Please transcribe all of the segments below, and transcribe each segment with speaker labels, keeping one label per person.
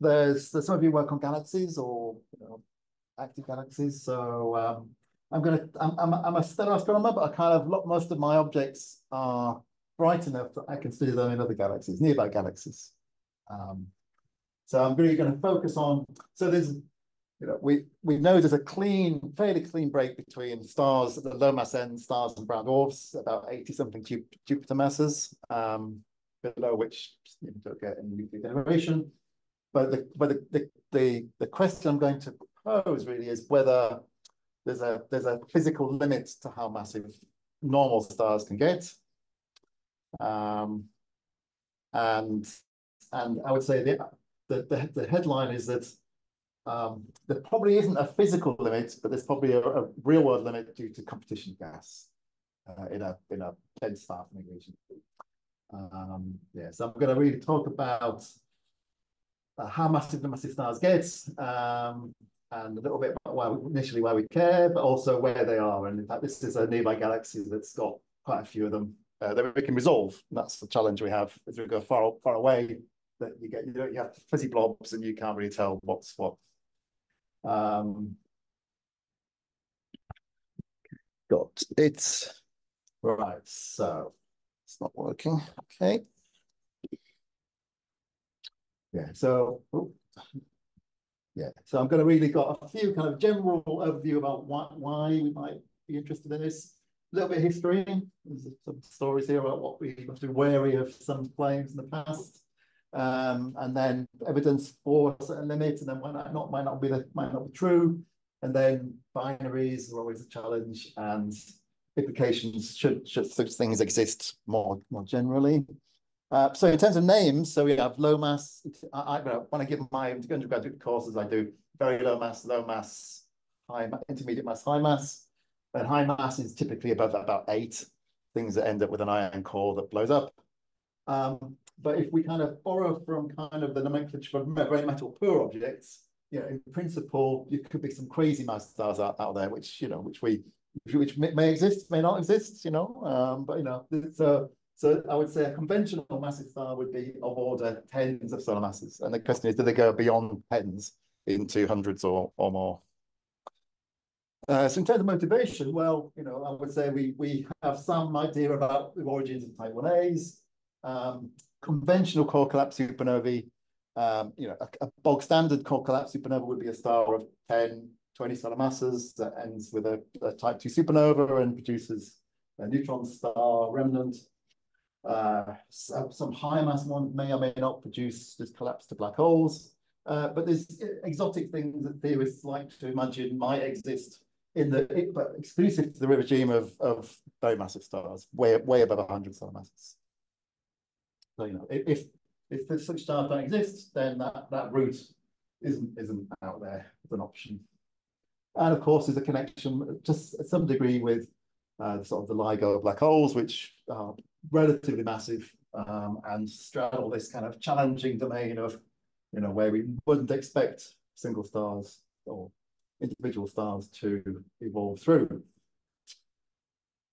Speaker 1: there's, there's some of you work on galaxies or you know, active galaxies. So um, I'm gonna I'm, I'm I'm a stellar astronomer, but I kind of look most of my objects are bright enough that I can see them in other galaxies, nearby galaxies. Um, so I'm really going to focus on. So there's you know, we we know there's a clean, fairly clean break between stars at the low mass end stars and brown dwarfs, about 80 something Jupiter masses, um, below which you don't get any nuclear generation. But the but the, the the the question I'm going to pose really is whether there's a there's a physical limit to how massive normal stars can get. Um, and and I would say the the the, the headline is that um, there probably isn't a physical limit, but there's probably a, a real world limit due to competition gas uh, in a in a dense star formation. Um, yeah, so I'm going to really talk about how massive the massive stars get, um, and a little bit about why we, initially why we care, but also where they are. And in fact, this is a nearby galaxy that's got quite a few of them uh, that we can resolve. And that's the challenge we have as we go far far away. That you get you know you have fuzzy blobs and you can't really tell what's what. Um, got it right. So it's not working. Okay. Yeah. So. Oh. Yeah, so I'm going to really got a few kind of general overview about why, why we might be interested in this. A little bit of history. There's some stories here about what we have to be wary of some claims in the past. Um, and then evidence for certain limits, and then why not, not might not be the, might not be true. And then binaries are always a challenge, and implications should should such things exist more more generally. Uh, so in terms of names, so we have low mass. I, I, when I give my undergraduate courses, I do very low mass, low mass, high intermediate mass, high mass. And high mass is typically above about eight things that end up with an iron core that blows up. Um, but if we kind of borrow from kind of the nomenclature of very metal poor objects, you know, in principle, there could be some crazy mass stars out, out there, which you know, which we which may exist, may not exist, you know. Um, but you know, so so I would say a conventional massive star would be of order tens of solar masses. And the question is, do they go beyond tens into hundreds or, or more? Uh, so in terms of motivation, well, you know, I would say we we have some idea about the origins of type 1As. Um, conventional core collapse supernovae, um, you know, a, a, bog standard core collapse supernova would be a star of 10, 20 solar masses that ends with a, a type 2 supernova and produces a neutron star remnant. Uh, some higher mass ones may or may not produce this collapse to black holes. Uh, but there's exotic things that theorists like to imagine might exist in the but exclusive to the regime of of very massive stars, way way above 100 solar masses. So you know, if if such stars don't exist, then that that route isn't isn't out there as an option. And of course, there's a connection, just some degree, with uh, sort of the LIGO black holes, which are relatively massive um, and straddle this kind of challenging domain of, you know, where we wouldn't expect single stars or individual stars to evolve through.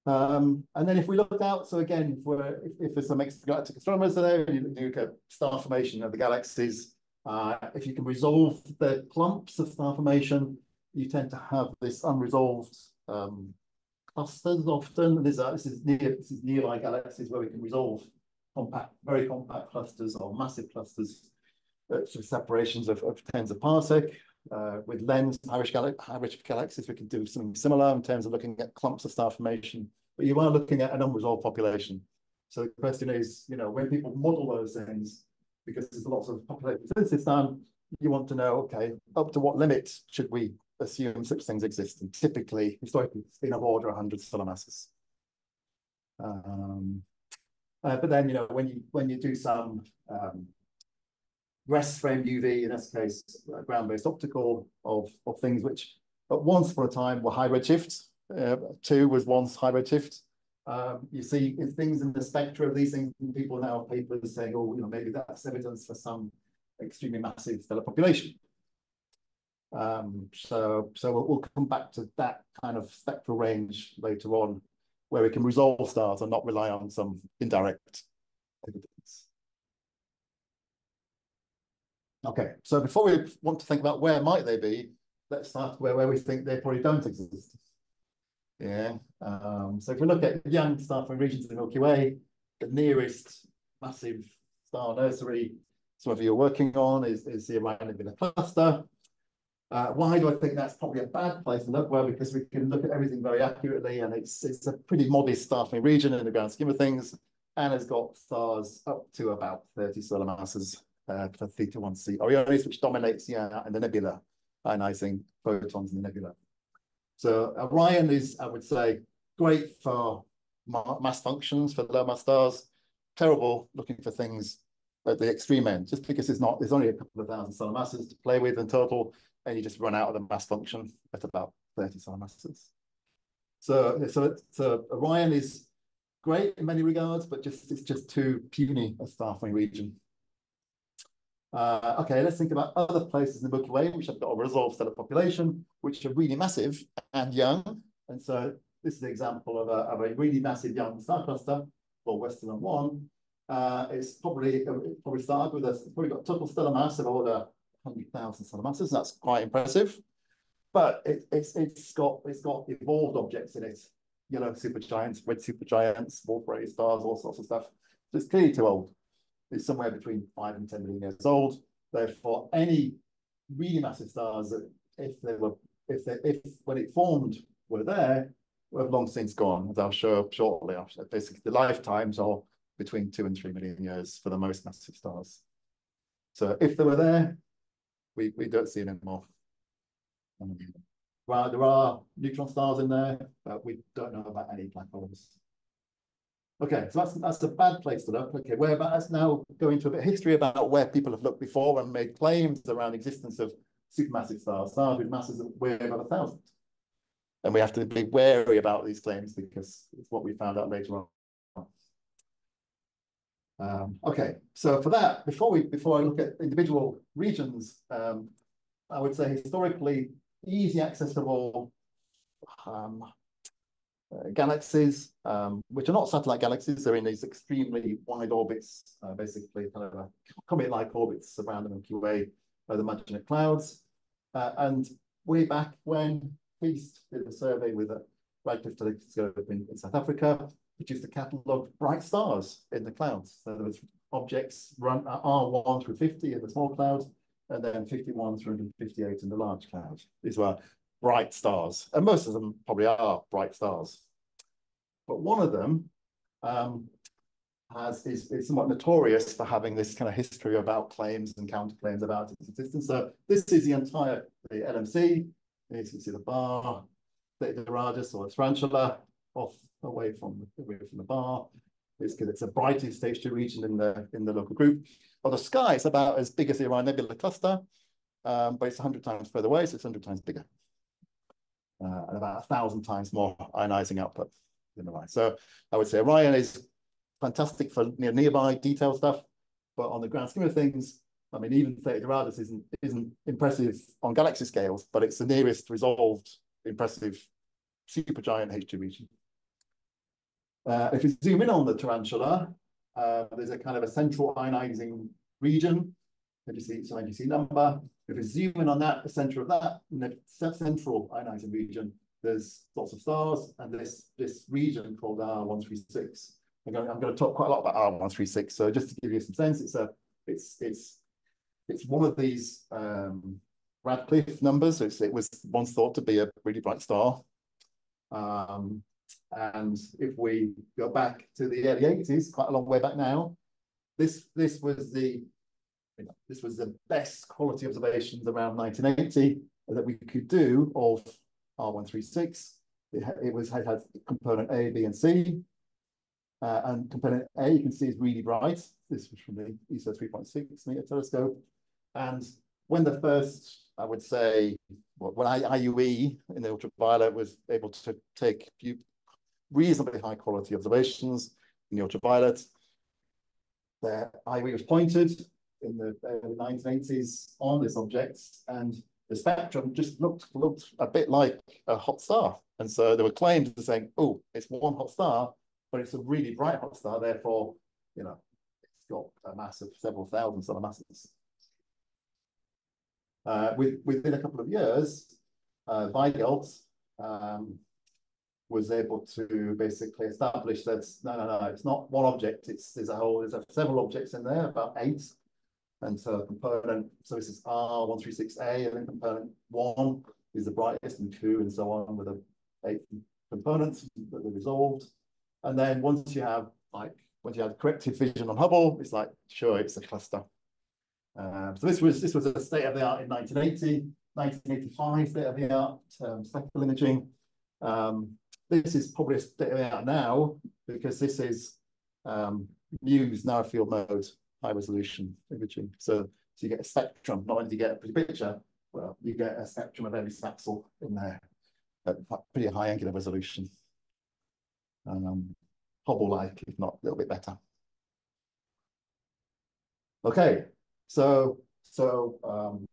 Speaker 1: Um, and then if we look out, so again, if, if, there's some extragalactic astronomers are there, and you look at star formation of the galaxies, uh, if you can resolve the clumps of star formation, you tend to have this unresolved um, clusters often. This, uh, this is near this is nearby galaxies where we can resolve compact, very compact clusters or massive clusters, uh, sort of separations of, of tens of parsec. Uh, with lens high-risk high galaxies, we can do something similar in terms of looking at clumps of star formation. But you are looking at an unresolved population. So the question is, you know, when people model those things, because there's lots of population statistics done, you want to know, okay, up to what limit should we assume such things exist. And typically, historically, been of order 100 solar masses. Um, uh, but then, you know, when you when you do some um, rest frame UV, in this case, uh, ground-based optical of, of things which at once upon a time were high redshift, uh, two was once high redshift. Um, you see things in the spectra of these things, and people now have papers saying, oh, you know, maybe that's evidence for some extremely massive stellar population. Um, so so we'll, we'll, come back to that kind of spectral range later on, where we can resolve stars and not rely on some indirect evidence. Okay, so before we want to think about where might they be, let's start where, where we think they probably don't exist. Yeah, um, so if we look at young star-forming regions of the Milky Way, the nearest massive star nursery some of you are working on is, is the Orion Nebula cluster. Uh, why do I think that's probably a bad place to look? Well, because we can look at everything very accurately and it's, it's a pretty modest star-forming region in the grand scheme of things and has got stars up to about 30 solar masses uh, for Theta 1c Orionis, which dominates yeah, in the nebula, ionizing photons in the nebula. So Orion is, I would say, great for mass functions for low mass stars, terrible looking for things at the extreme end, just because it's not, there's only a couple of thousand solar masses to play with in total, and you just run out of the mass function at about 30 solar masses. So, so, so Orion is great in many regards, but just it's just too puny a star-forming region. Uh, okay, let's think about other places in the Milky Way which have got a resolved stellar population, which are really massive and young. And so this is an example of a, of a really massive young star cluster called Westerlund 1. Uh, it's probably it probably started with a probably got total stellar mass of order 100,000 solar masses. That's quite impressive. But it, it's it's got it's got evolved objects in it, yellow supergiants, red supergiants, Wolf-Rayet stars, all sorts of stuff. So it's clearly too old. It's somewhere between five and 10 million years old. Therefore, any really massive stars that if they were if they if when it formed were there, have long since gone, as I'll show up shortly. Basically, the lifetimes are between two and three million years for the most massive stars. So if they were there, we, we don't see it anymore. Um, well, there are neutron stars in there, but we don't know about any black holes. Okay, so that's that's a bad place to look. Okay, where about let's now go into a bit of history about where people have looked before and made claims around existence of supermassive stars, stars with masses of way above a thousand. And we have to be wary about these claims because it's what we found out later on. Um, okay, so for that, before we before I look at individual regions, um, I would say historically easy accessible um, uh, galaxies, um, which are not satellite galaxies, they're in these extremely wide orbits, uh, basically kind of a comet-like orbits around the Milky Way, uh, the Magellanic Clouds. Uh, and way back when FEAST did a survey with a Radcliffe telescope in, in South Africa, produced the catalogue of bright stars in the clouds. So there was objects run R1 through 50 in the small cloud, and then 51 through 158 in the large cloud. These were bright stars, and most of them probably are bright stars. But one of them um, has is, is somewhat notorious for having this kind of history about claims and counterclaims about its existence. So this is the entire the LMC. You can see the bar, the Doradus or the tarantula off away from away from the bar. It's because it's a brightly stage two region in the in the local group. Well, the sky is about as big as the Orion Nebula cluster, um, but it's 100 times further away, so it's 100 times bigger. Uh, and about a thousand times more ionizing output than Orion. So I would say Orion is fantastic for near, nearby detail stuff, but on the grand scheme of things, I mean, even 30 Doradus isn't isn't impressive on galaxy scales, but it's the nearest resolved impressive supergiant H2 region. Uh, if you zoom in on the tarantula, uh, there's a kind of a central ionizing region. You see, so you see number. If you zoom in on that, the center of that, the central ionizing region, there's lots of stars, and this this region called R136. I'm going, I'm going to talk quite a lot about R136. So just to give you some sense, it's a it's it's it's one of these um, Radcliffe numbers. It's, it was once thought to be a really bright star. Um, and if we go back to the early 80s, quite a long way back now, this this was the you know, this was the best quality observations around 1980 that we could do of R136. It, it was had, had component A, B, and C. Uh, and component A, you can see, is really bright. This was from the ESO 3.6 meter telescope. And when the first, I would say, when IUE in the ultraviolet was able to take reasonably high quality observations in the ultraviolet. The IUE was pointed in the early 1980s on this object, and the spectrum just looked looked a bit like a hot star. And so there were claims saying, oh, it's one hot star, but it's a really bright hot star, therefore, you know, it's got a mass of several thousand solar masses. Uh, with, within a couple of years, uh, Weigelt um, was able to basically establish that no, no, no, it's not one object. It's there's a whole there's a, several objects in there, about eight. And so component, so this is R136A, and then component one is the brightest, and two, and so on, with a eight components that are resolved. And then once you have like once you have corrective vision on Hubble, it's like sure it's a cluster. Um, so this was this was a state of the art in 1980, 1985 state of the art um, spectral imaging. Um, this is probably state of now because this is um, Muse narrow field mode high resolution imaging. So, so you get a spectrum, not only do you get a pretty picture, well, you get a spectrum of every spaxel in there at pretty high angular resolution. Um, Hubble-like, if not a little bit better. Okay, so so um,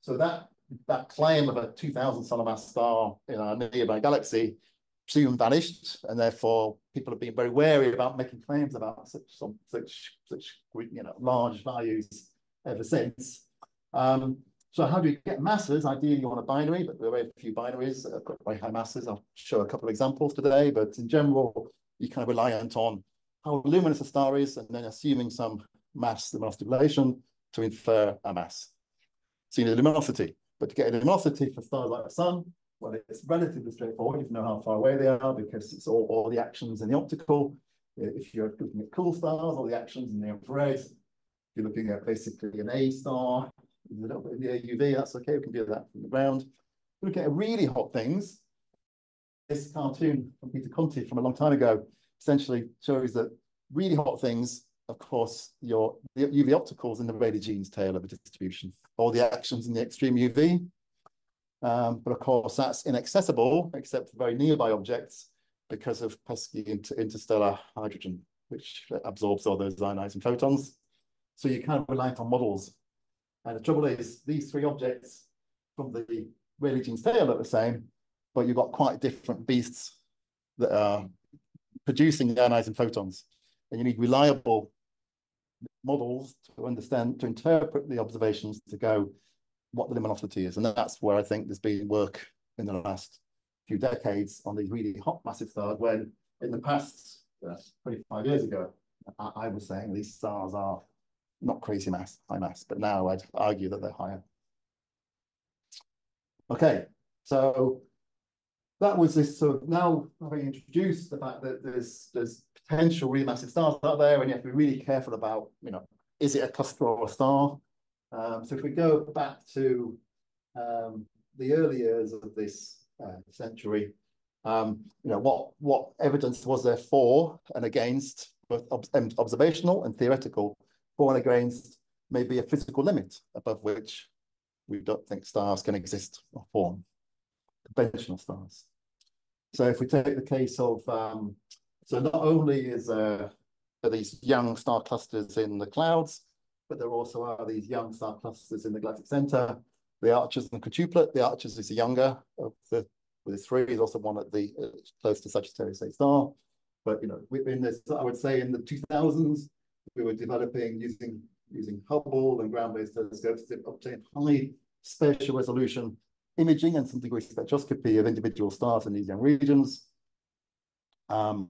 Speaker 1: so that that claim of a 2,000 solar mass star in our nearby galaxy soon vanished, and therefore people have been very wary about making claims about such some such such you know large values ever since. Um, so how do you get masses? Ideally, you want a binary, but there are very few binaries that have got very high masses. I'll show a couple of examples today, but in general, you kind of reliant on how luminous a star is, and then assuming some mass relation to infer a mass. So you need luminosity, but to get a luminosity for stars like the sun, well, it's relatively straightforward you know how far away they are because it's all, all the actions in the optical. If you're looking at cool stars, all the actions in the infrared. If you're looking at basically an A star, a little bit in the AUV, that's okay. We can do that from the ground. Look at really hot things. This cartoon from Peter Conti from a long time ago essentially shows that really hot things, of course, your UV opticals in the Rayleigh-Jeans tail of a distribution, all the actions in the extreme UV. Um, but of course, that's inaccessible except for very nearby objects because of pesky inter interstellar hydrogen, which absorbs all those ionizing photons. So you kind of rely on models and the trouble is, these three objects from the Rayleigh-Jeans tail are the same, but you've got quite different beasts that are producing ionizing photons. And you need reliable models to understand, to interpret the observations to go what the luminosity is. And that's where I think there's been work in the last few decades on these really hot massive stars, when in the past, uh, 25 years ago, I, I was saying these stars are not crazy mass, high mass, but now I'd argue that they're higher. Okay, so that was this sort of now having introduced the fact that there's there's potential really massive stars out there, and you have to be really careful about, you know, is it a cluster or a star? Um, so if we go back to um, the early years of this uh, century, um, you know, what what evidence was there for and against both ob observational and theoretical for and against maybe a physical limit above which we don't think stars can exist or form, conventional stars. So if we take the case of, um, so not only is uh, these young star clusters in the clouds, but there also are these young star clusters in the galactic center. The Arches and the quintuplet. The Arches is the younger of the the three. Is also one at the uh, close to Sagittarius A star. But you know, in this, I would say in the 2000s, we were developing using using Hubble and ground-based telescopes to obtain high spatial resolution imaging and some degree of spectroscopy of individual stars in these young regions. Um,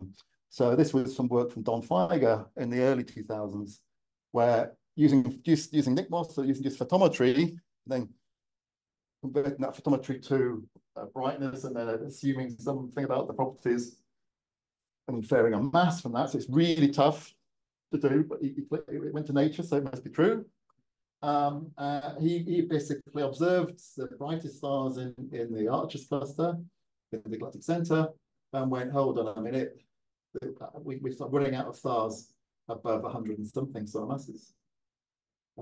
Speaker 1: so this was some work from Don Figer in the early 2000s, where using just using NICMOS, so using just photometry, then converting that photometry to uh, brightness and then assuming something about the properties and inferring a mass from that. So it's really tough to do, but he, he, went to nature, so it must be true. Um, uh, he, he basically observed the brightest stars in, in the Arches cluster, in the galactic center, and went, hold on a minute, we, we start running out of stars above 100 and something solar masses.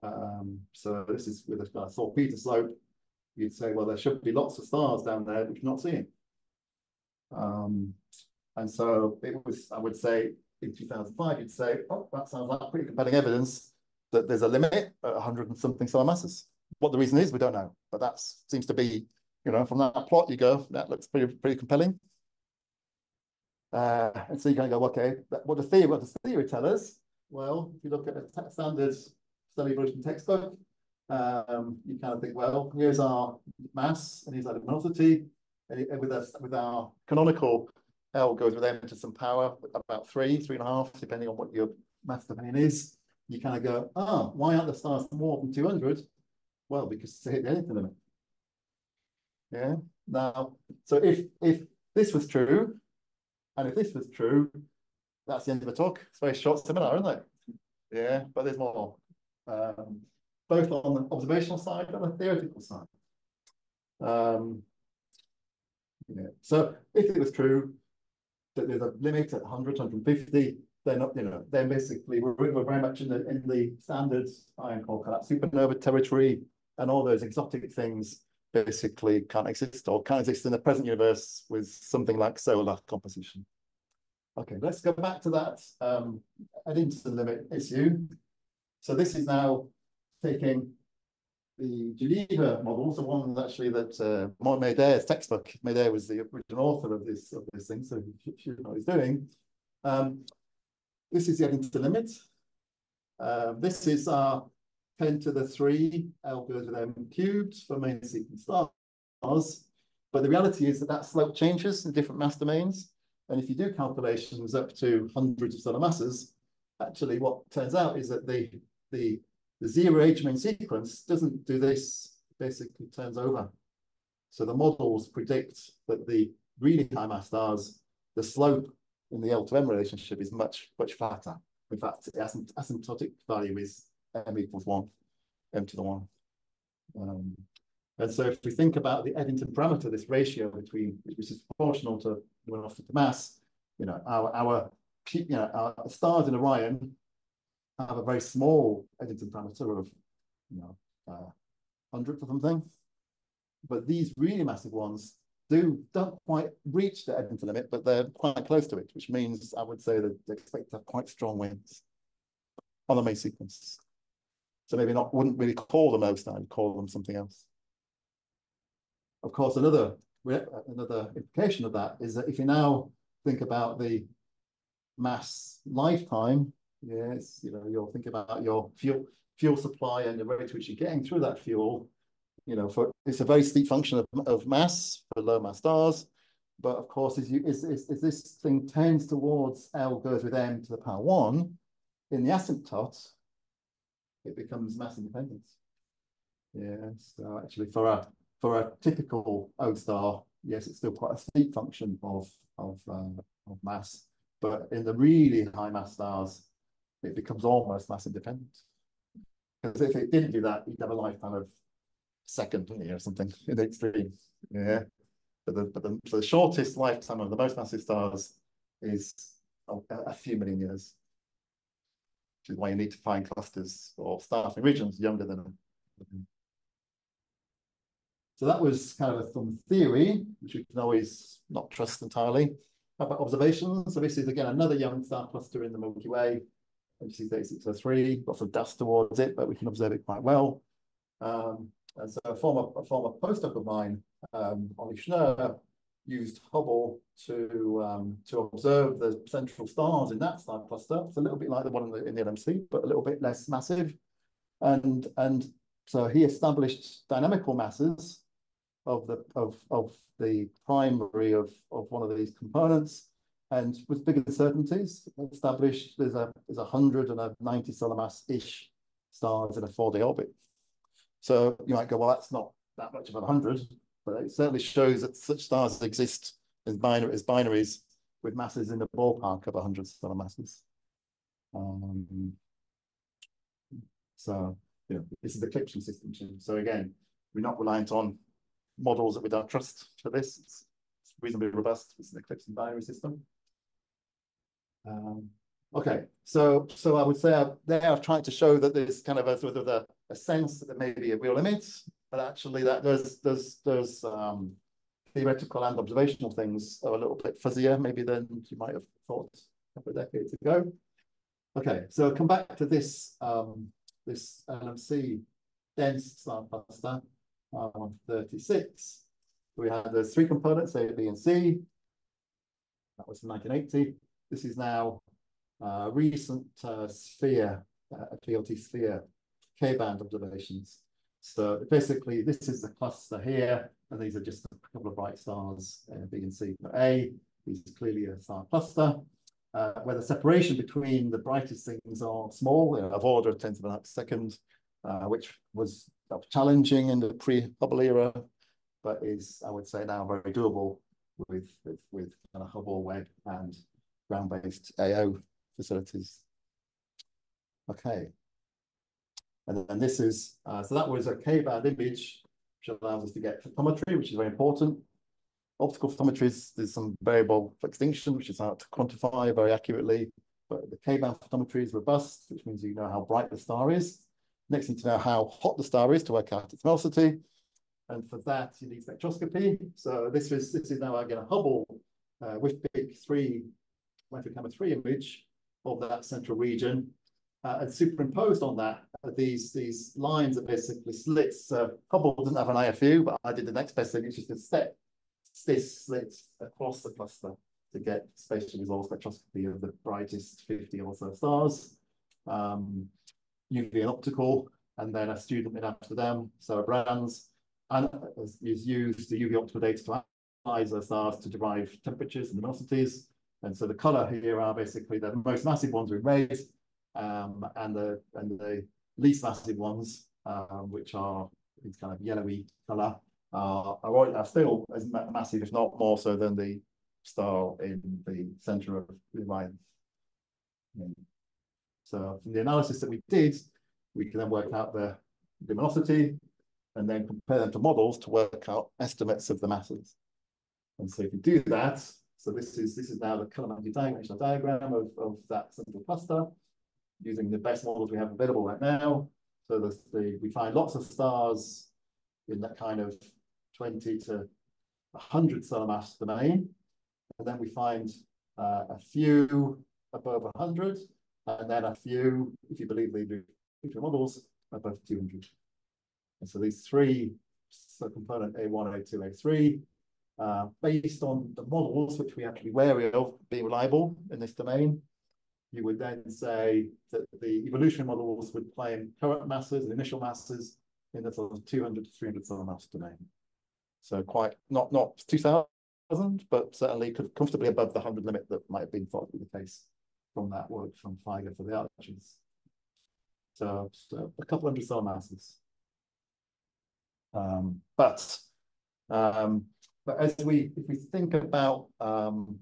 Speaker 1: Um, so this is with a Salpeter slope. You'd say, well, there should be lots of stars down there which you're not seeing. Um, and so it was, I would say, in 2005, you'd say, oh, that sounds like pretty compelling evidence that there's a limit at 100 and something solar masses. What the reason is, we don't know. But that seems to be, you know, from that plot, you go, that looks pretty pretty compelling. Uh, and so you kind of go, okay, what does theory, what does theory tell us? Well, if you look at a standard study evolution textbook, um, you kind of think, well, here's our mass and here's our luminosity. And with us, with our canonical L goes with m to some power, about three, three and a half, depending on what your mass domain is. You kind of go, ah, oh, why aren't the stars more than 200? Well, because they hit the Eddington limit. Yeah. Now, so if if this was true, and if this was true, that's the end of the talk. It's very short seminar, isn't it? Yeah, but there's more. Um, both on the observational side and the theoretical side. Um, yeah. So if it was true that there's a limit at 100, 150, they're not, you know, they're basically, we're, we're very much in the, in the standard iron core collapse supernova territory and all those exotic things basically can't exist or can't exist in the present universe with something like solar composition. Okay, let's go back to that um, Eddington limit issue. So this is now taking the Geneva models, the one actually that uh, Maeder's textbook, Maydair was the original author of this of this thing, so he should know what he's doing. Um, this is the limit. Uh, this is our 10 to the 3 L goes with M cubed for main sequence stars. But the reality is that that slope changes in different mass domains. And if you do calculations up to hundreds of solar masses, actually what turns out is that the, the, the zero age main sequence doesn't do this, basically turns over. So the models predict that the really high mass stars, the slope in the L to M relationship is much, much flatter. In fact, the asymptotic value is m equals 1, m to the 1. Um, and so if we think about the Eddington parameter, this ratio between, which is proportional to one luminosity to mass, you know, our, our, you know, our stars in Orion have a very small Eddington parameter of, you know, uh, hundredth or something. But these really massive ones do don't quite reach the Eddington limit, but they're quite close to it, which means I would say that they expect to have quite strong winds on the main sequence. So maybe not wouldn't really call them I'd call them something else. Of course, another another implication of that is that if you now think about the mass lifetime, yes, you know, you'll think about your fuel fuel supply and the rate at which you're getting through that fuel. You know, for it's a very steep function of, of mass for low mass stars. But of course, as you as, as, this thing tends towards L goes with M to the power one, in the asymptote, it becomes mass independent. Yeah, so actually for a for a typical O star, yes, it's still quite a steep function of of uh, of mass, but in the really high mass stars, it becomes almost mass independent. Because if it didn't do that, you'd have a lifetime of second, or something in the extreme. Yeah, but the but the, the shortest lifetime of the most massive stars is a, a few million years which is why you need to find clusters or starting regions younger than them. So that was kind of some theory, which we can always not trust entirely. How about observations? So this is again another young star cluster in the Milky Way. NGC 3603, lots of dust towards it, but we can observe it quite well. Um, and so a former, a former postdoc of mine, um, Ollie used Hubble to um, to observe the central stars in that star cluster. It's a little bit like the one in the, in the LMC, but a little bit less massive. And and so he established dynamical masses of the of of the primary of of one of these components, and with bigger certainties, established there's a there's a hundred and a ninety solar mass ish stars in a four day orbit. So you might go, well, that's not that much of a hundred, but it certainly shows that such stars exist as, binary, as binaries with masses in the ballpark of 100 solar masses. Um, so, know, this is the eclipsing system. So again, we're not reliant on models that we don't trust for this. It's, reasonably robust. It's an eclipsing binary system. Um, okay, so so I would say I've, there I've tried to show that there's kind of a sort of a, a sense that there may be a real limit but actually that there's there's there's um, theoretical and observational things are a little bit fuzzier maybe than you might have thought a couple of decades ago. Okay, so come back to this um, this LMC dense star cluster uh, 36. We have those three components, A, B, and C. That was 1980. This is now uh, recent uh, sphere, uh, VLT sphere K-band observations. So basically, this is the cluster here, and these are just a couple of bright stars, uh, B and C. For A is clearly a star cluster, uh, where the separation between the brightest things are small, you know, of order of tenth of a second, uh, which was challenging in the pre-Hubble era, but is, I would say, now very doable with with, with kind of Hubble, Webb, and ground-based AO facilities. Okay. And then this is, uh, so that was a K-band image, which allows us to get photometry, which is very important. Optical photometry is there's some variable extinction, which is hard to quantify very accurately. But the K-band photometry is robust, which means you know how bright the star is. Next thing to know how hot the star is to work out its velocity. And for that, you need spectroscopy. So this is this is now again a Hubble uh, WIFPIC 3 camera 3 image of that central region. Uh, and superimposed on that are these these lines are basically slits. Uh, Hubble doesn't have an IFU, but I did the next best thing, which is to step this slit across the cluster to get spatially resolved spectroscopy of the brightest 50 or so stars. Um, UV and optical, and then a student in Amsterdam, Sarah Brands, and has used the UV optical data to analyze the stars to derive temperatures and luminosities. And so the color here are basically the most massive ones are in red, um, and the and the least massive ones, um, which are these kind of yellowy color, are, are, are still as massive, if not more so, than the star in the center of the Orion. So from the analysis that we did, we can then work out the luminosity and then compare them to models to work out estimates of the masses. And so if you do that, so this is this is now the Kalamathi dimensional diagram of, of that central cluster using the best models we have available right now. So the, the we find lots of stars in that kind of 20 to 100 solar mass domain. And then we find uh, a few above 100, and then a few, if you believe the models, above 200. And so these three so component A1, A2, A3, uh, based on the models, which we have to be wary of being reliable in this domain, you would then say that the evolutionary models would claim current masses and initial masses in the sort of 200 to 300 solar mass domain. So quite, not, not 2000, but certainly comfortably above the 100 limit that might have been thought to be the case from that work from Figer for the arches. So, so a couple hundred solar masses. Um, but um, but as we if we think about um,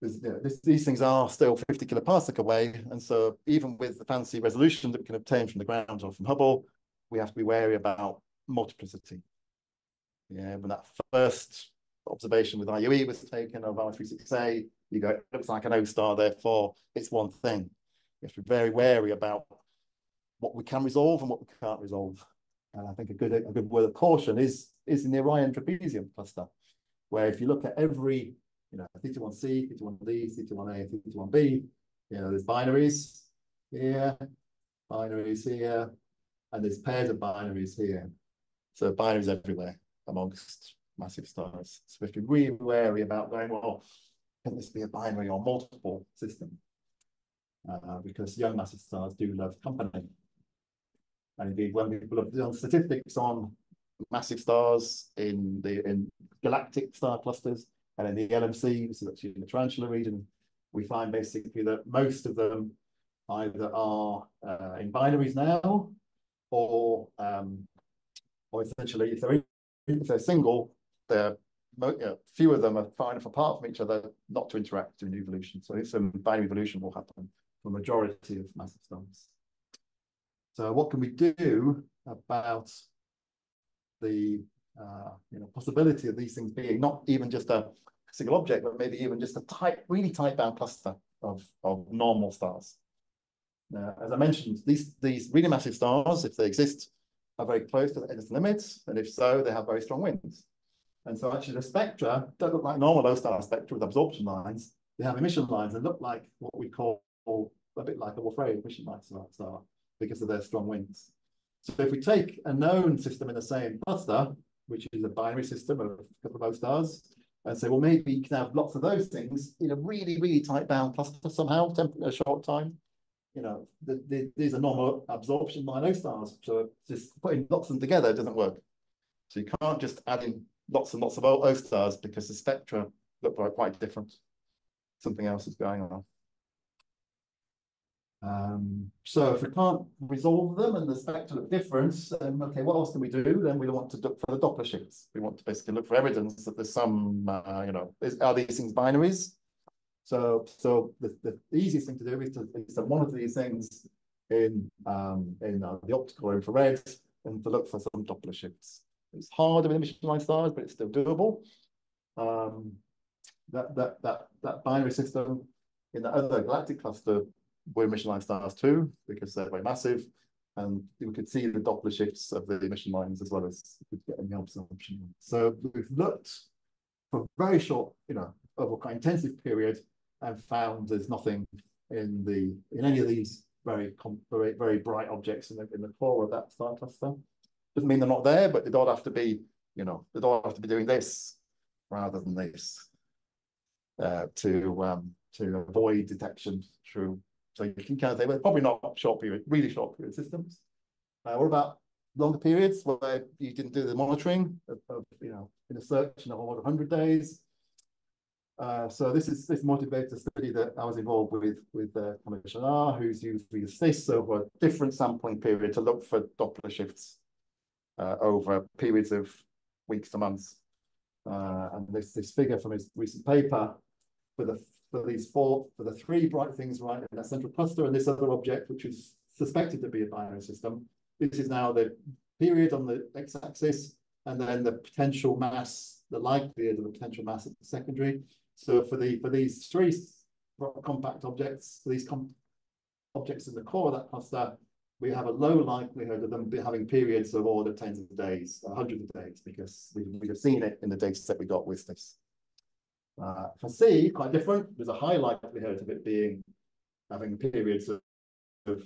Speaker 1: you know, this, these things are still 50 kiloparsec away. And so even with the fancy resolution that we can obtain from the ground or from Hubble, we have to be wary about multiplicity. Yeah, when that first observation with IUE was taken of R36A, you go, it looks like an O star, therefore it's one thing. We have to be very wary about what we can resolve and what we can't resolve. And I think a good, a good word of caution is, is in the Orion trapezium cluster, where if you look at every you know, theta1c, theta1d, theta1a, theta1b. You know, there's binaries here, binaries here, and there's pairs of binaries here. So binaries everywhere amongst massive stars. So we have to be really wary about going, well, can this be a binary or multiple system? Uh, because young massive stars do love company. And indeed, when people have done statistics on massive stars in the in galactic star clusters, and in the LMC, is actually in the tarantula region, we find basically that most of them either are uh, in binaries now, or um, or essentially if they're if they're single, they're you know, few of them are far enough apart from each other not to interact during evolution. So some binary evolution will happen for the majority of massive stars. So what can we do about the uh, you know possibility of these things being not even just a single object, but maybe even just a tight, really tight bound cluster of, of normal stars. Now, as I mentioned, these, these really massive stars, if they exist, are very close to the Eddington limits, and if so, they have very strong winds. And so actually the spectra don't look like normal O-star spectra with absorption lines. They have emission lines and look like what we call a bit like a Wolf-Rayet emission line star because of their strong winds. So if we take a known system in the same cluster, which is a binary system of a couple of O-stars, and say, well, maybe you can have lots of those things in a really, really tight bound cluster somehow, a short time. you know, the, the, these are normal absorption O stars. So just putting lots of them together doesn't work. So you can't just add in lots and lots of O stars because the spectra look quite different. Something else is going on. Um, so if we can't resolve them and the spectra look different, then okay, what else can we do? Then we want to look for the Doppler shifts. We want to basically look for evidence that there's some, uh, you know, is, are these things binaries? So, so the, the easiest thing to do is to, is to monitor these things in um, in uh, the optical infrared and to look for some Doppler shifts. It's harder with emission line stars, but it's still doable. Um, that that that that binary system in the other galactic cluster were emission line stars too, because they're very massive. And we could see the Doppler shifts of the emission lines as well as we could get any absorption. So we've looked for a very short, you know, over quite intensive period and found there's nothing in the in any of these very very very bright objects in the in the core of that star cluster. Doesn't mean they're not there, but they don't have to be, you know, they don't have to be doing this rather than this uh, to um, to avoid detection through so you can kind of say, well, probably not short period, really short period systems. Uh, what about longer periods where you didn't do the monitoring of, of you know, in a search in a whole 100 days? Uh, so this is this motivated a study that I was involved with with uh, Commissioner who's used this over a different sampling period to look for Doppler shifts uh, over periods of weeks to months. Uh, and this this figure from his recent paper with the for these four, for the three bright things right in that central cluster and this other object, which is suspected to be a binary system. This is now the period on the x-axis and then the potential mass, the likelihood of the potential mass at the secondary. So for the for these three compact objects, these objects in the core of that cluster, we have a low likelihood of them having periods of order tens of days, hundreds of days, because we, we have seen it in the data set we got with this. Uh, for C, quite different. There's a high likelihood of it being having periods of, of,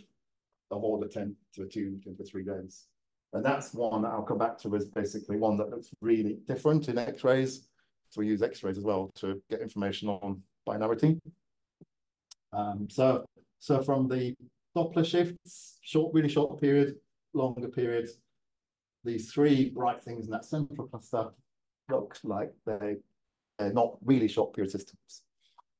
Speaker 1: of order 10 to 2 to 3 days. And that's one that I'll come back to as basically one that looks really different in X-rays. So we use X-rays as well to get information on binarity. Um, so, so from the Doppler shifts, short, really short period, longer periods, these three bright things in that central cluster look like they they're not really short period systems.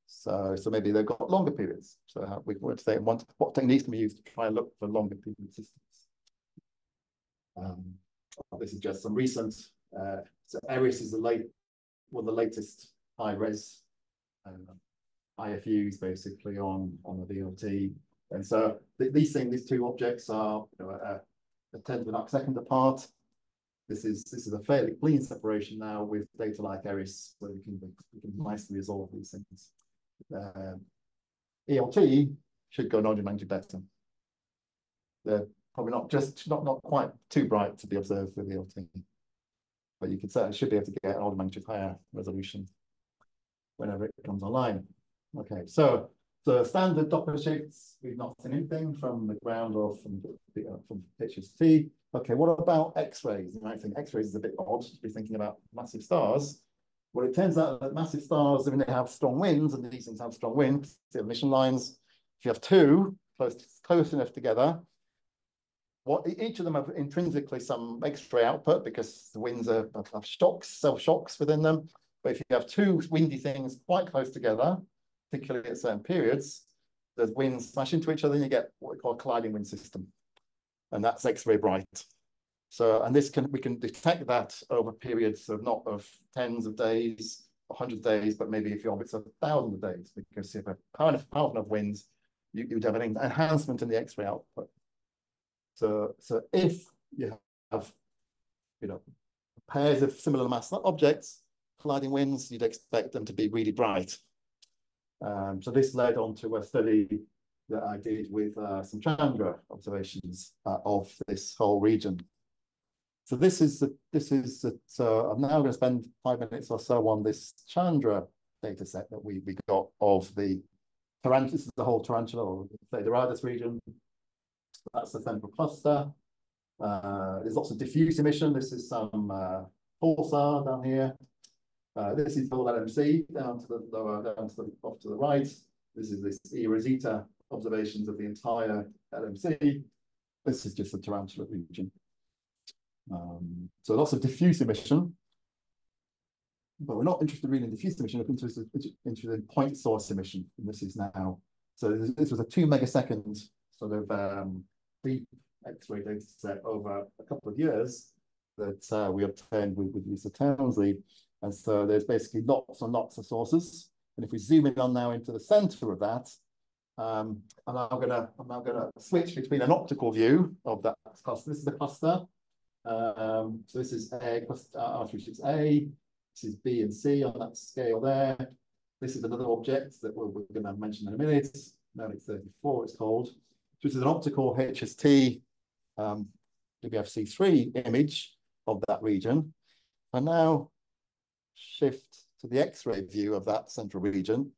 Speaker 1: So, so maybe they've got longer periods. So we want to say what, what techniques can we use to try and look for longer period systems. Um, this is just some recent. Uh, so Eris is the late, one of the latest high res um, IFUs basically on on the VLT. And so th these things, these two objects are you know, a, a tenth of an arc second apart. This is this is a fairly clean separation now with data like Eris, where we can we can nicely resolve these things. Um, ELT should go non-dimensionally better. They're probably not just not not quite too bright to be observed with ELT, but you can certainly should be able to get an order magnitude higher resolution whenever it comes online. Okay, so the standard Doppler shifts, we've not seen anything from the ground or from the, uh, from HST. Okay, what about X-rays? You might think X-rays is a bit odd to be thinking about massive stars. Well, it turns out that massive stars, I mean, they have strong winds, and these things have strong winds, the emission lines, if you have two close, close enough together, what each of them have intrinsically some X-ray output because the winds are, have shocks, self shocks within them. But if you have two windy things quite close together, particularly at certain periods, the winds smash into each other, and you get what we call a colliding wind system and that's X-ray bright. So, and this can, we can detect that over periods of not of tens of days, a hundred days, but maybe if you it's a thousand of days, because if a pound of pound of winds, you, you'd have an enhancement in the X-ray output. So, so if you have, you know, pairs of similar mass objects, colliding winds, you'd expect them to be really bright. Um, so this led on to a study that I did with uh, some Chandra observations uh, of this whole region. So this is the, this is the, so I'm now going to spend five minutes or so on this Chandra data set that we, we got of the tarantula, this is the whole tarantula or Doradus region. That's the central cluster. Uh, there's lots of diffuse emission. This is some uh, pulsar down here. Uh, this is all LMC down to the lower, down to the off to the right. This is this E Rosita observations of the entire LMC. This is just the tarantula region. Um, so lots of diffuse emission. But we're not interested really in diffuse emission, we're interested, interested in point source emission. And this is now, so this, this was a two megasecond sort of um, deep X-ray data set over a couple of years that uh, we obtained with, with Lisa Townsley. And so there's basically lots and lots of sources. And if we zoom in on now into the center of that, um, I'm now gonna I'm now gonna switch between an optical view of that cluster. This is the cluster. Um, so this is A cluster uh, R36A. This is B and C on that scale there. This is another object that we're, we're going to mention in a minute. Melnick 34 it's called, which is an optical HST um, WFC3 image of that region. And now shift to the X-ray view of that central region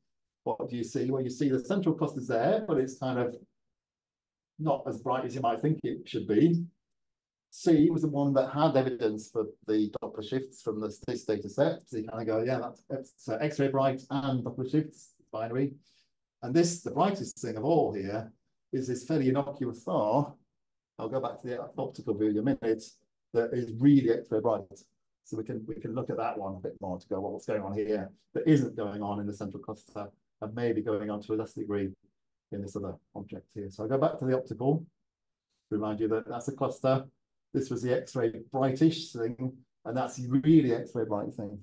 Speaker 1: what do you see? Well, you see the central cluster's there, but it's kind of not as bright as you might think it should be. C was the one that had evidence for the Doppler shifts from the, this data set. So you kind of go, yeah, that's, that's uh, X-ray bright and Doppler shifts binary. And this, the brightest thing of all here, is this fairly innocuous star. I'll go back to the optical view in a minute. That is really X-ray bright. So we can we can look at that one a bit more to go, well, what's going on here that isn't going on in the central cluster and maybe going on to a lesser degree in this other object here. So I go back to the optical remind you that that's a cluster. This was the X-ray brightish thing, and that's really X-ray bright thing.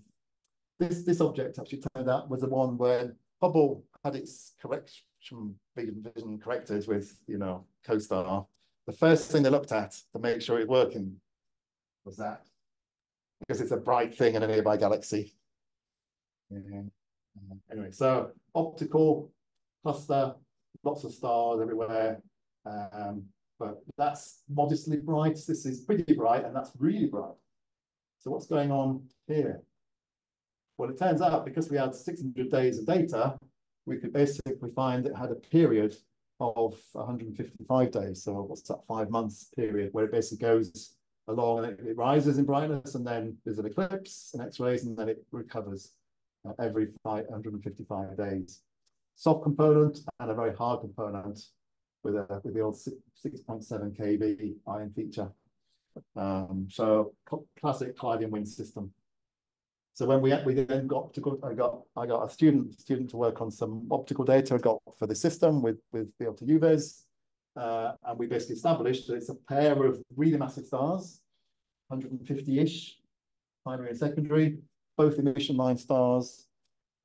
Speaker 1: This this object actually turned out was the one where Hubble had its correction vision correctors with you know COSTAR. The first thing they looked at to make sure it was working was that because it's a bright thing in a nearby galaxy. Anyway, so optical cluster, lots of stars everywhere. Um, but that's modestly bright. This is pretty bright, and that's really bright. So what's going on here? Well, it turns out because we had 600 days of data, we could basically find it had a period of 155 days. So what's that five months period where it basically goes along and it, it rises in brightness and then there's an eclipse and X-rays and then it recovers uh, every 555 days. Soft component and a very hard component with a with the old 6.7 kV ion feature. Um, so classic colliding wind system. So when we we then got to go, I got I got a student student to work on some optical data I got for the system with with the Alta UVES, uh, and we basically established that it's a pair of really massive stars, 150-ish, primary and secondary, both emission line stars,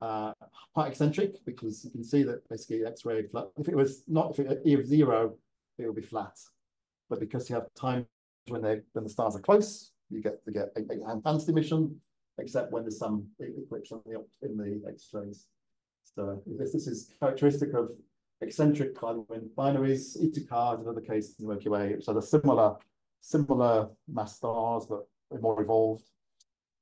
Speaker 1: uh, quite eccentric because you can see that basically X-ray flat. If it was not if it was zero, it would be flat. But because you have times when they when the stars are close, you get to get enhanced emission, except when there's some eclipse in the in the X-rays. So this this is characteristic of eccentric when binaries, Eta Cars, in other cases in the Milky Way, so the similar similar mass stars but more evolved.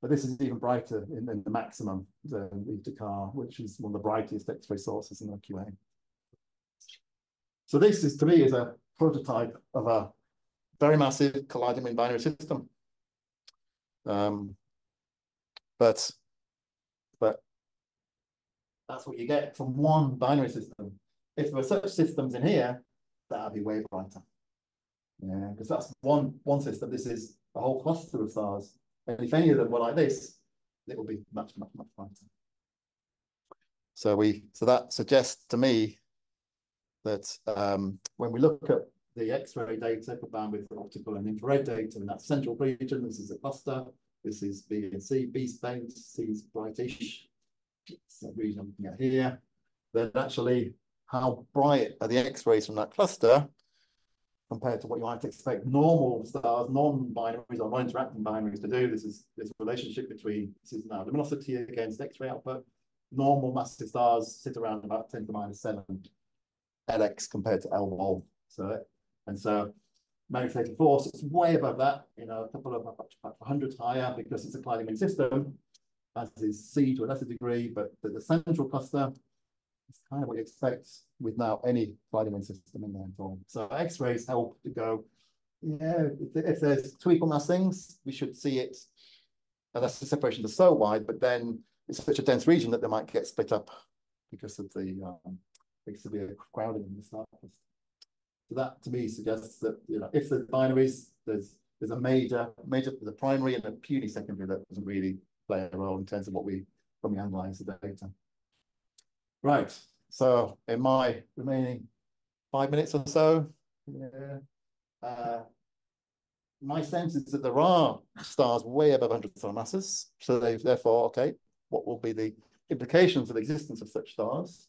Speaker 1: But this is even brighter in, in the maximum than Eta Car, which is one of the brightest X-ray sources in Milky Way. So this is, to me, is a prototype of a very massive colliding binary system. Um, but, but that's what you get from one binary system. If there were such systems in here, that would be way brighter. Yeah, because that's one one system. This is a whole cluster of stars. And if any of them were like this, it would be much, much, much brighter. So we, so that suggests to me that um, when we look at the X-ray data combined with optical and infrared data in that central region, this is a cluster, this is B and C, B faint, C is brightish, it's the region I'm looking at here. Then actually, how bright are the X-rays from that cluster compared to what you might expect normal stars, non-binaries or non-interacting binaries to do. This is this relationship between this is now luminosity against X-ray output. Normal massive stars sit around about 10 to the minus 7 LX compared to L bol. So and so Melnick 34 is way above that, you know, a couple of about hundreds higher because it's a colliding wind system, as is C to a lesser degree, but the central cluster it's kind of what you expect with now any vitamin system in there at all. So X-rays help to go, yeah, if, if there's tweak on those things, we should see it. Unless the separations are so wide, but then it's such a dense region that they might get split up because of the um, severe crowding in the cluster. So that to me suggests that you know if there's binaries, there's there's a major major the primary and a puny secondary that doesn't really play a role in terms of what we when we analyze the data. Right. So in my remaining five minutes or so, yeah, uh, my sense is that there are stars way above 100 solar masses. So they've therefore, okay, what will be the implications of the existence of such stars?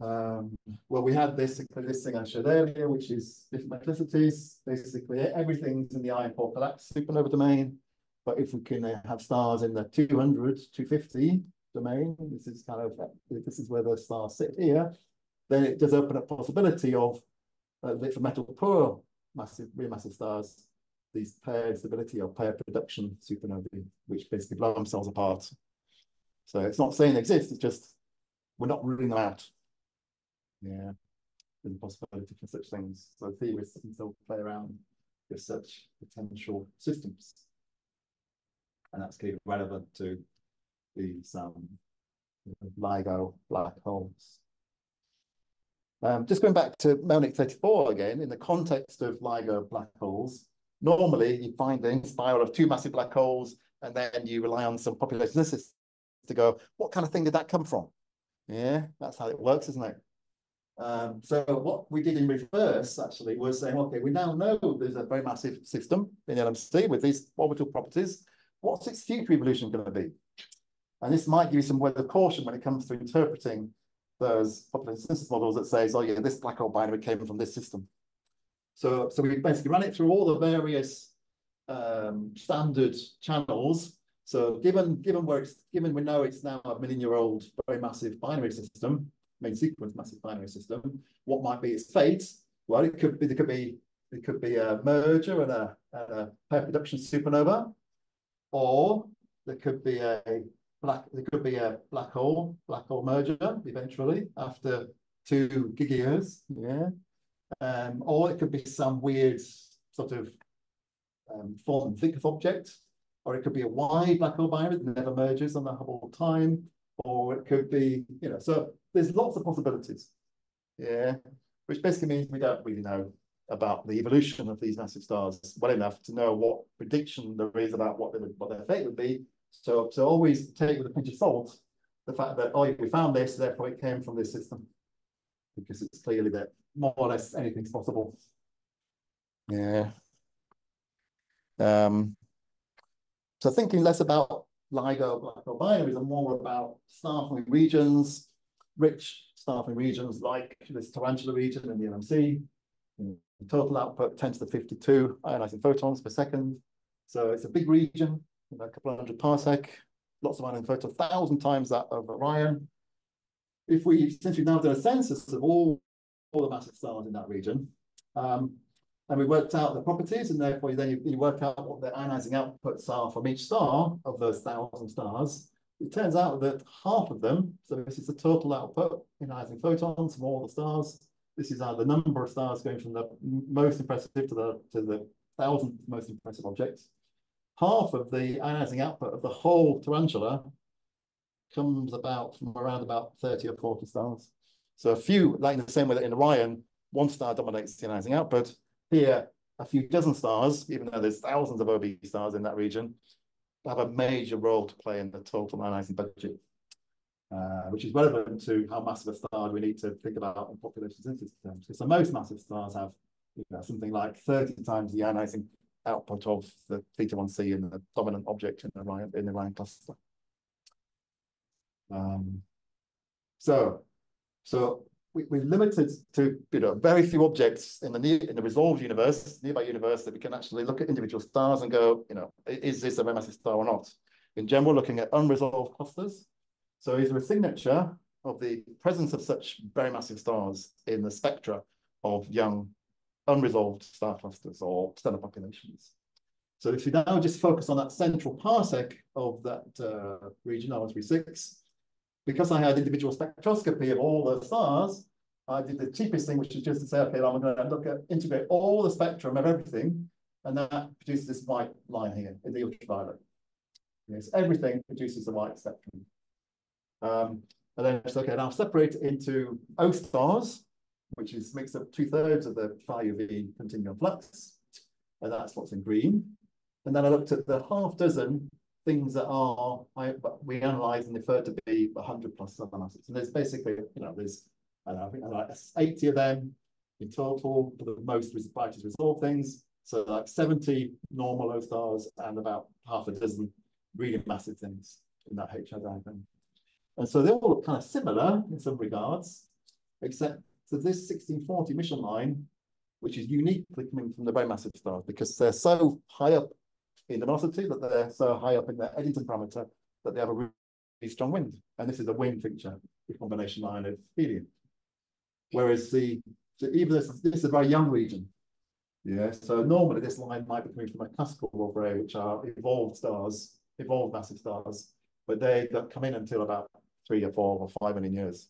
Speaker 1: Um, well, we had this, this thing I showed earlier, which is different metallicities. Basically, everything's in the iron core collapse supernova domain. But if we can uh, have stars in the 200, 250 domain, this is kind of, this is where the stars sit here, then it does open up possibility of, uh, for metal poor massive, really massive stars, these pair instability or pair production supernovae, which basically blow themselves apart. So it's not saying they exist, it's just we're not ruling them out. Yeah, there's a possibility for such things. So theorists can still play around with such potential systems. And that's clearly relevant to these um, LIGO black holes. Um, just going back to Melnick 34 again, in the context of LIGO black holes, normally you find the spiral of two massive black holes, and then you rely on some population statistics to go, what kind of thing did that come from? Yeah, that's how it works, isn't it? Um, so what we did in reverse actually was saying, okay, we now know there's a very massive system in LMC with these orbital properties. What's its future evolution going to be? And this might give you some word of caution when it comes to interpreting those population census models that says, oh yeah, this black hole binary came from this system. So, so we basically ran it through all the various um, standard channels. So given given where it's given we know it's now a million year old very massive binary system, main sequence massive binary system, what might be its fate? Well, it could be there could be it could be a merger and a, and a pair production supernova, or there could be a black, there could be a black hole, black hole merger eventually after two gig years, yeah. Um, or it could be some weird sort of um, Thorne-Żytkow object, or it could be a wide black hole binary that never merges on the Hubble time, or it could be, you know, so there's lots of possibilities, yeah, which basically means we don't really know about the evolution of these massive stars well enough to know what prediction there is about what, they would, what their fate would be, so, so always take with a pinch of salt the fact that, oh, we found this, therefore it came from this system. Because it's clearly that more or less anything's possible. Yeah. Um, so thinking less about LIGO black hole binaries and more about star-forming regions, rich star-forming regions like this tarantula region in the LMC. total output 10 to the 52 ionizing photons per second. So it's a big region a couple of hundred parsec, lots of ion photo, a thousand times that of Orion. If we essentially now done a census of all, all the massive stars in that region, um, and we worked out the properties, and therefore then you, you work out what the ionizing outputs are from each star of those thousand stars. It turns out that half of them, so this is the total output ionizing photons from all the stars. This is uh, the number of stars going from the most impressive to the to the thousandth most impressive objects half of the ionizing output of the whole tarantula comes about from around about 30 or 40 stars. So a few, like in the same way that in Orion, one star dominates the ionizing output. Here, a few dozen stars, even though there's thousands of OB stars in that region, have a major role to play in the total ionizing budget, uh, which is relevant to how massive a star we need to think about in population census terms. So most massive stars have you know, something like 30 times the ionizing output of the theta 1c and the dominant object in Orion, in the cluster. Um, so, so we, we've limited to you know very few objects in the near, in the resolved universe, nearby universe, that we can actually look at individual stars and go, you know, is this a very massive star or not? In general, looking at unresolved clusters. So is there a signature of the presence of such very massive stars in the spectra of young unresolved star clusters or stellar populations. So if you now just focus on that central parsec of that uh, region, R136, because I had individual spectroscopy of all the stars, I did the cheapest thing, which is just to say, okay, I'm going to look at integrate all the spectrum of everything, and that produces this white line here in the ultraviolet. Yes, everything produces the white spectrum. Um, And then it's okay, now separate into O stars, which is makes up two thirds of the phi UV continuum flux. And that's what's in green. And then I looked at the half dozen things that are I, we analyze and refer to be 100 plus subacids. And there's basically, you know, there's I, know, I think like 80 of them in total for the most brightest resolved things. So like 70 normal O stars and about half a dozen really massive things in that HR diagram. And so they all look kind of similar in some regards, except for this 1640 mission line, which is uniquely coming from the very massive stars because they're so high up in the luminosity that they're so high up in their Eddington parameter that they have a really strong wind. And this is a wind feature, the combination line of helium. Whereas the, so even this, this is a very young region. Yeah, so normally this line might be coming from a classical Wolf-Rayet, which are evolved stars, evolved massive stars, but they don't come in until about three or four or five million years.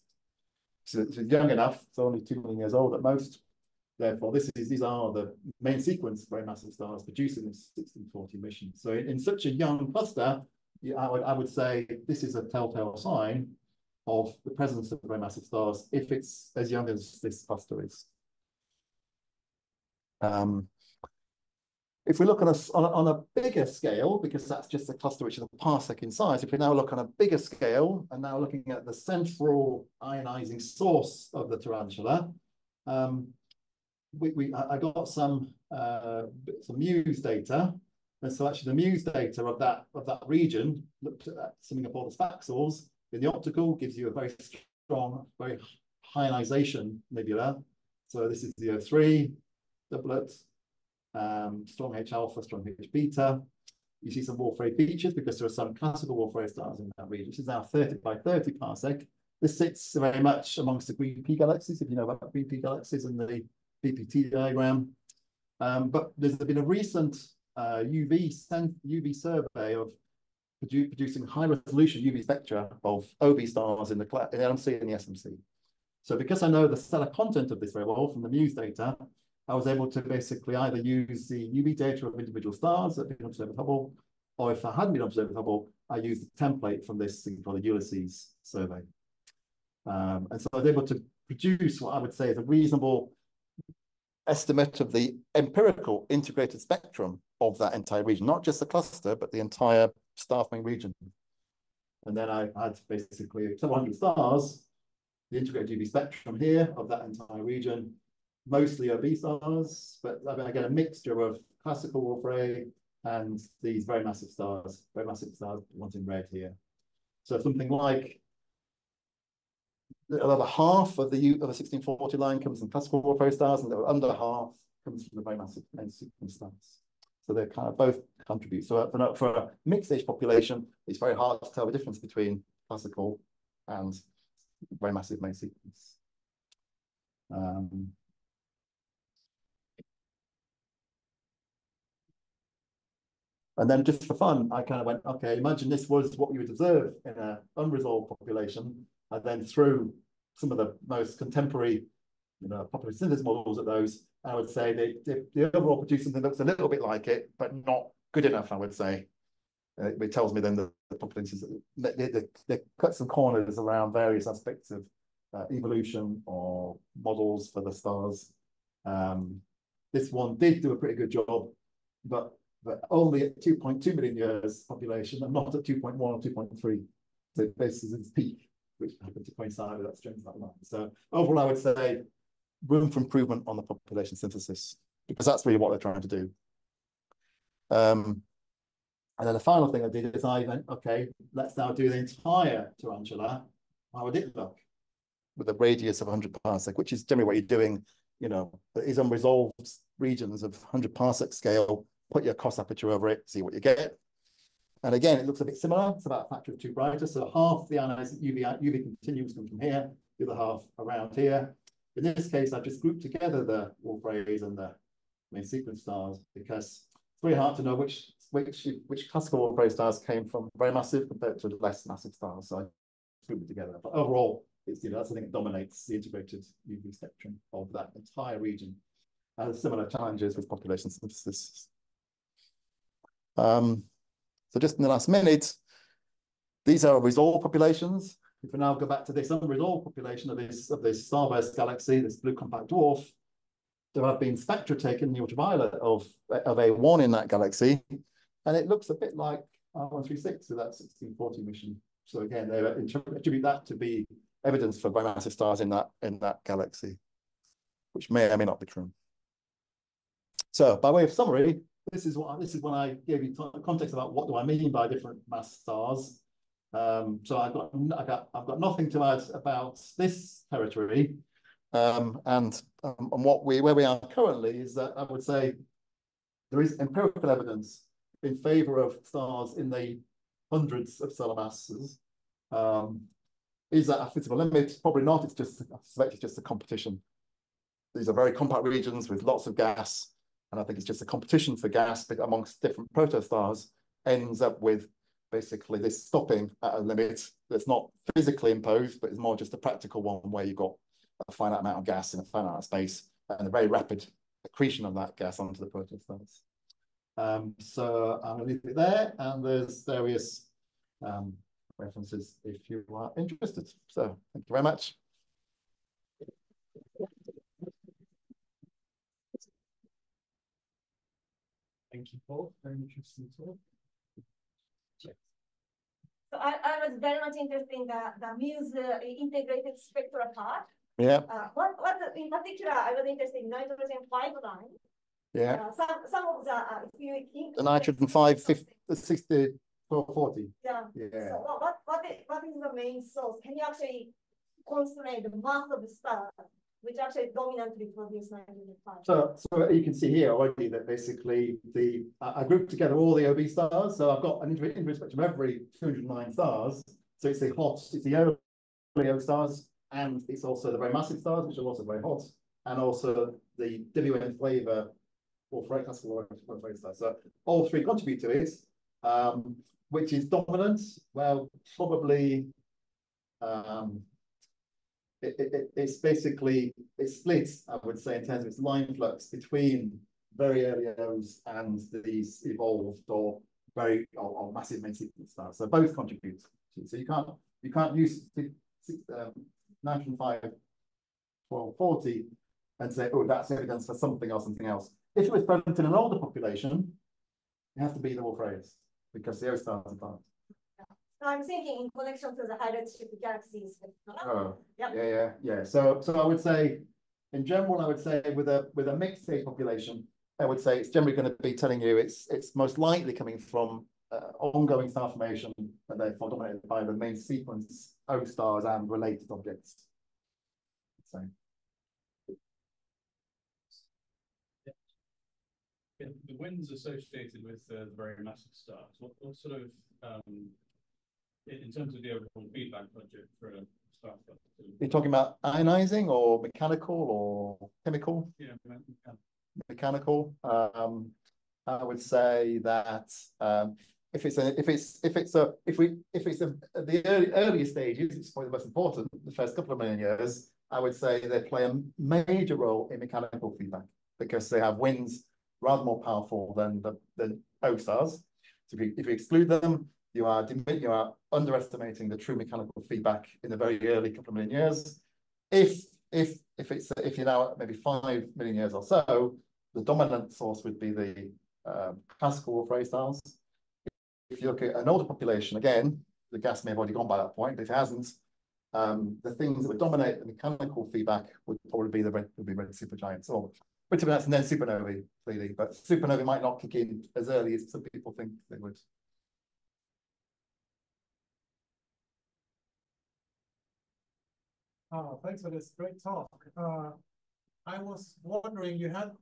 Speaker 1: So it's young enough, it's only two million years old at most. Therefore, this is these are the main sequence very massive stars producing this 1640 mission. So in, in such a young cluster, I would I would say this is a telltale sign of the presence of very massive stars if it's as young as this cluster is. Um, if we look on a, on a, on a bigger scale, because that's just a cluster which is a parsec in size, if we now look on a bigger scale and now looking at the central ionizing source of the tarantula, um, we, we I got some uh, some Muse data, and so actually the Muse data of that of that region looked at that, summing up all the spaxels in the optical gives you a very strong, very ionization nebula. So this is the O3 doublet, um, strong H alpha, strong H beta. You see some Wolf-Rayet features because there are some classical Wolf-Rayet stars in that region. This is now 30 by 30 parsec. This sits very much amongst the green pea galaxies, if you know about green pea galaxies and the BPT diagram. Um, but there's been a recent uh, UV, UV survey of produ producing high resolution UV spectra of OB stars in the, in the LMC and the SMC. So because I know the stellar content of this very well from the MUSE data, I was able to basically either use the UV data of individual stars that have been observed with Hubble, or if I hadn't been observed with Hubble, I used the template from this thing called the ULLYSES survey. Um, and so I was able to produce what I would say is a reasonable estimate of the empirical integrated spectrum of that entire region, not just the cluster, but the entire star forming region. And then I had basically 700 stars, the integrated UV spectrum here of that entire region, mostly OB stars, but I get a mixture of classical Wolf-Rayet and these very massive stars, very massive stars, ones in red here. So something like another half of the of the 1640 line comes from classical Wolf-Rayet stars, and the under half comes from the very massive main sequence stars. So they kind of both contribute. So for, for a mixed age population, it's very hard to tell the difference between classical and very massive main sequence. Um, and then just for fun, I kind of went, okay, imagine this was what you would observe in an unresolved population, and then through some of the most contemporary, you know, population synthesis models at those, I would say they, they, they overall produce something that looks a little bit like it, but not good enough, I would say. Uh, it tells me then the populations, they, they, they cut some corners around various aspects of uh, evolution or models for the stars. Um, this one did do a pretty good job, but but only at 2.2 million years population and not at 2.1 or 2.3. So this is its peak, which happened to coincide with that strength of that line. So overall, I would say room for improvement on the population synthesis, because that's really what they're trying to do. Um, and then the final thing I did is I went, okay, let's now do the entire tarantula. How would it look? With a radius of 100 parsec, which is generally what you're doing, you know, is unresolved regions of 100 parsec scale, put your cross aperture over it, see what you get. And again, it looks a bit similar. It's about a factor of two brighter. So half the ionized UV, UV continues come from here, the other half around here. In this case, I've just grouped together the Wolf-Rayets and the main sequence stars because it's very hard to know which which which classical Wolf-Rayet stars came from very massive compared to less massive stars. So I grouped it together. But overall, it's you know that's the thing that dominates the integrated UV spectrum of that entire region. Uh, similar challenges with population synthesis. Um, so just in the last minute, these are resolved populations. if we now go back to this unresolved population of this of this starburst galaxy, this blue compact dwarf, there have been spectra taken in the ultraviolet of of A1 in that galaxy, and it looks a bit like R136 with that 1640 mission. So again, they attribute that to be evidence for very massive stars in that in that galaxy, which may or may not be true. So by way of summary, this is what this is when I gave you context about what do I mean by different mass stars. Um, so I've got I got I've got nothing to add about this territory. Um, and um, and what we where we are currently is that I would say there is empirical evidence in favor of stars in the hundreds of solar masses. Um, is that a physical limit? Probably not. It's just I suspect it's just a competition. These are very compact regions with lots of gas, and I think it's just a competition for gas amongst different protostars ends up with basically this stopping at a limit that's not physically imposed, but is more just a practical one where you've got a finite amount of gas in a finite space and a very rapid accretion of that gas onto the protostars. Um, so I'm going to leave it there, and there's various um, references if you are interested. So thank you very much.
Speaker 2: Thank you, both. Very interesting talk.
Speaker 3: So I, I was very much interested in the, the Muse uh, integrated spectra part.
Speaker 1: Yeah.
Speaker 3: Uh, what, what in particular, I was interested in nitrogen five line.
Speaker 1: Yeah.
Speaker 3: Uh, some, some of the, uh, if you
Speaker 1: the nitrogen 5, 50, 60, 40.
Speaker 3: Yeah.
Speaker 1: Yeah.
Speaker 3: So what, what, what, is, what is the main source? Can you actually constrain the mass of the star, which actually dominantly produce nitrogen 5?
Speaker 1: So, so you can see here already that basically the I grouped together all the OB stars. So I've got an infrared spectrum of every 209 stars. So it's the hot, it's the early O stars, and it's also the very massive stars, which are also very hot, and also the WN flavor or for classical stars. So all three contribute to it. Um, which is dominant? Well, probably um, it, it, it's basically it splits, I would say, in terms of its line flux between very early O's and these evolved or very or, or massive main sequence stars. So both contribute. To, so you can't you can't use um, nitrogen five 1240 and say, oh, that's evidence for something or something else. If it was present in an older population, it has to be the Wolf-Rayet because the stars are.
Speaker 3: I'm thinking in connection to the high redshift galaxies.
Speaker 1: Oh, yep. yeah, yeah, yeah. So, so I would say, in general, I would say with a with a mixed stage population, I would say it's generally going to be telling you it's it's most likely coming from uh, ongoing star formation and therefore dominated by the main sequence O stars and related objects. So.
Speaker 2: the winds associated with uh, the very massive stars, what, what sort of, um, in terms of the overall feedback budget for a star Are
Speaker 1: you talking about ionizing or mechanical or chemical?
Speaker 2: Yeah, mechanical.
Speaker 1: Mechanical. Um, I would say that um, if it's a if it's if it's a if we if it's a the early earlier stages, it's probably the most important, the first couple of million years, I would say they play a major role in mechanical feedback because they have winds rather more powerful than the than O stars. So if you, if you exclude them, you are you are underestimating the true mechanical feedback in the very early couple of million years. If if if it's if you're now at maybe five million years or so, the dominant source would be the um, classical Wolf-Rayet stars. If you look at an older population, again, the gas may have already gone by that point, but if it hasn't, um, the things that would dominate the mechanical feedback would probably be the red, would be red supergiants or that's and then supernovae, clearly, but supernovae might not kick in as early as some people think they would.
Speaker 4: Oh, thanks for this great talk. Uh, I was wondering, you had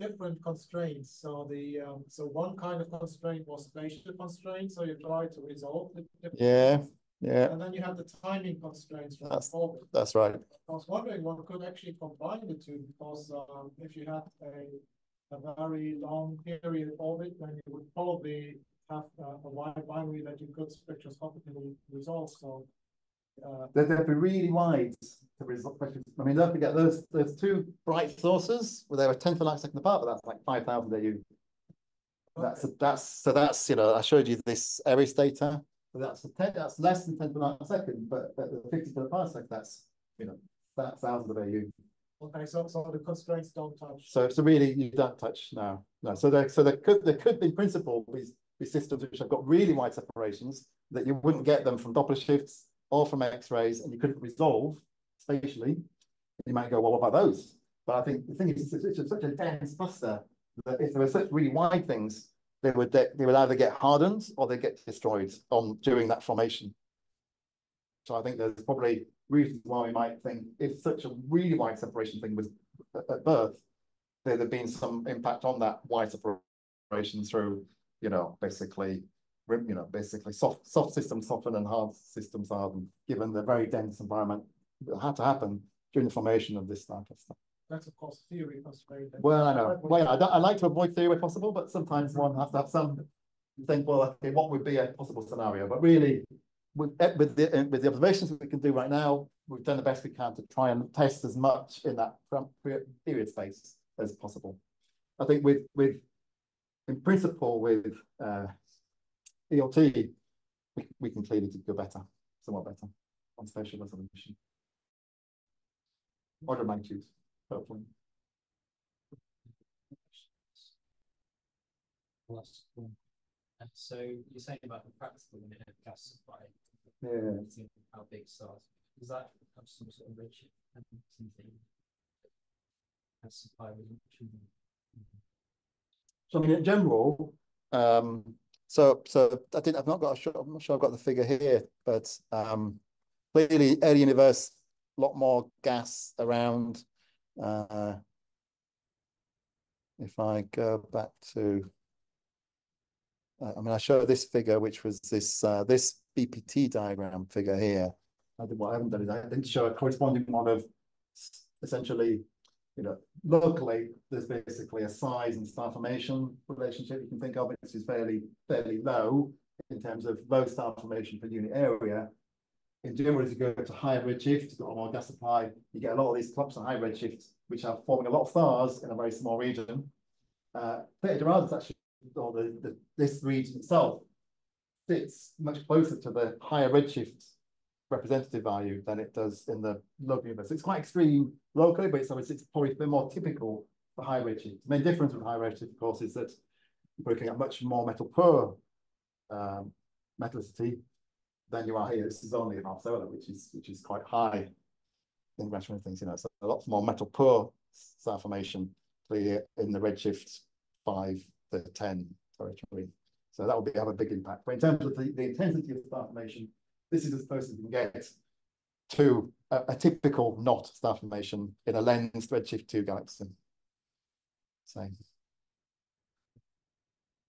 Speaker 4: different constraints. So the um, so one kind of constraint was spatial constraint. So you try to resolve the
Speaker 1: yeah. Yeah.
Speaker 4: And then you have the timing constraints from
Speaker 1: that's,
Speaker 4: orbit.
Speaker 1: That's right.
Speaker 4: I was wondering one could actually combine the two because um, if you had a, a very long period of orbit, then you would probably have uh, a wide binary that you could spectroscopically resolve. So
Speaker 1: uh, they'd, they'd be really wide to resolve. I mean, don't forget those those two bright sources where they were 10 for light second apart, but that's like 5,000 AU. Okay. That's that's so that's you know I showed you this Eris data But that's a ten, that's less than ten to the second, but at the fifty to the parsec, that's, you know, that thousands of AU.
Speaker 4: Okay, so, so the constraints don't touch.
Speaker 1: So, so really, you don't touch now, no, so there, so there could, there could be in principle, these, these systems which have got really wide separations, that you wouldn't get them from Doppler shifts or from X-rays, and you couldn't resolve spatially. You might go, well, what about those? But I think the thing is, it's, it's such a dense cluster, that if there were such really wide things, they would, they would either get hardened or they get destroyed on, during that formation. So I think there's probably reasons why we might think if such a really wide separation thing was at, birth, there'd have been some impact on that wide separation through, you know, basically, you know, basically soft, soft systems soften and hard systems harden, given the very dense environment that had to happen during the formation of this type of stuff.
Speaker 4: That's of course theory constraint. and-
Speaker 1: Well, I know, well, I don't, I like to avoid theory where possible, but sometimes one has to have some think, well, okay, what would be a possible scenario, but really. With, eh, with the, eh, with the observations that we can do right now, we've done the best we can to try and test as much in that period space as possible. I think with, with, in principle, with, uh. ELT, we, we can clearly go better, somewhat better on spatial resolution. Order of magnitude, hopefully.
Speaker 5: And so you're saying about the practical limit of gas supply.
Speaker 1: Yeah.
Speaker 5: How big stars, does that have some sort of and something? Gas supply was.
Speaker 1: So I mean, in general, um, so, so I didn't, I've not got, I'm not sure I've got the figure here, but, um, clearly early universe, a lot more gas around, uh, if I go back to, uh, I mean, I show this figure, which was this, uh, this BPT diagram figure here. I did, what I haven't done is I didn't show a corresponding one of essentially you know, locally, there's basically a size and star formation relationship you can think of, which is fairly, fairly low in terms of low star formation per unit area. In general, as you go to higher redshift, you've got more gas supply, you get a lot of these clumps of high redshift, which are forming a lot of stars in a very small region. Uh, 30 Doradus actually, or the, the, this region itself, sits much closer to the higher redshift representative value than it does in the local universe. It's quite extreme locally, but it's, it's probably a bit more typical for high redshift. The main difference with high redshift, of course, is that you're looking at much more metal poor um, metallicity than you are here. This is only half solar, which is which is quite high in gradual things, you know. So a lot more metal poor star formation clear in the redshift five to ten territory. So that will be have a big impact. But in terms of the, the intensity of star formation, this is as close as you can get to a, a typical knot star formation in a lensed redshift two galaxy. Same.